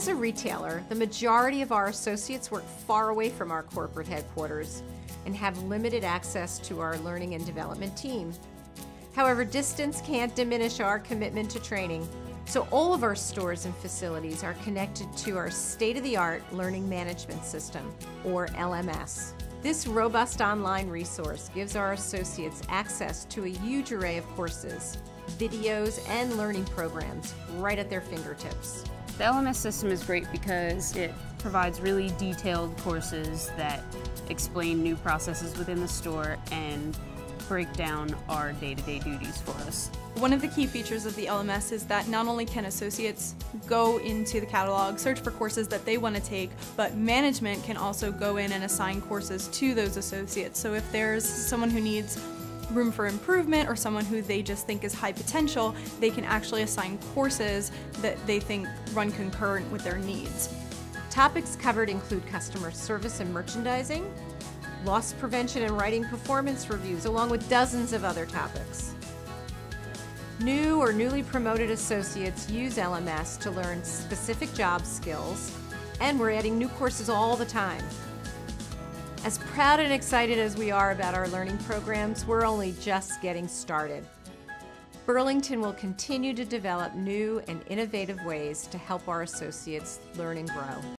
As a retailer, the majority of our associates work far away from our corporate headquarters and have limited access to our learning and development team. However, distance can't diminish our commitment to training, so all of our stores and facilities are connected to our state-of-the-art learning management system, or LMS. This robust online resource gives our associates access to a huge array of courses, videos, and learning programs right at their fingertips. The LMS system is great because it provides really detailed courses that explain new processes within the store and break down our day-to-day duties for us. One of the key features of the LMS is that not only can associates go into the catalog, search for courses that they want to take, but management can also go in and assign courses to those associates. So if there's someone who needs room for improvement or someone who they just think is high potential, they can actually assign courses that they think run concurrent with their needs. Topics covered include customer service and merchandising, loss prevention and writing performance reviews, along with dozens of other topics. New or newly promoted associates use LMS to learn specific job skills, and we're adding new courses all the time. As proud and excited as we are about our learning programs, we're only just getting started. Burlington will continue to develop new and innovative ways to help our associates learn and grow.